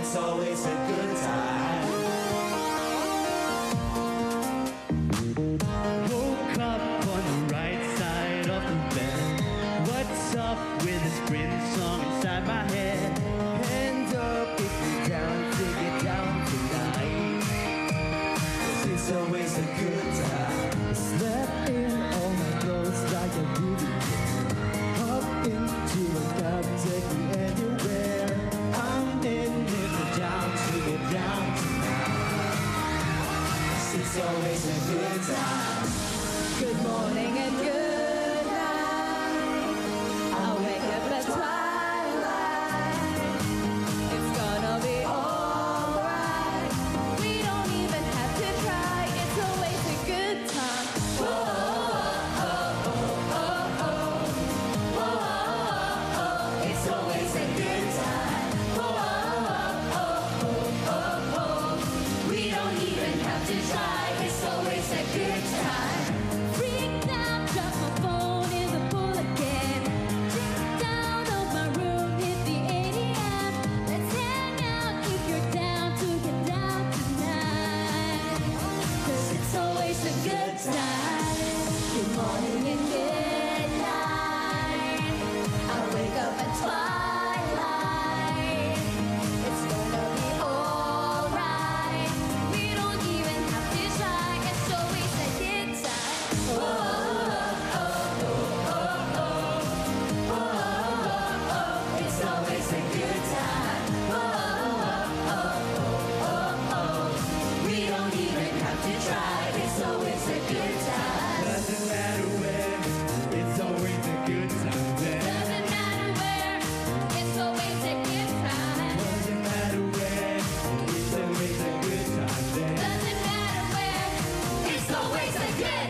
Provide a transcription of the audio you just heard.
It's always a good time. Woke up on the right side of the bed. What's up with this Prince song inside my head? Hands up if you're down to get down tonight. Cause it's always a good time. It's always a good time. Good morning and good. desire.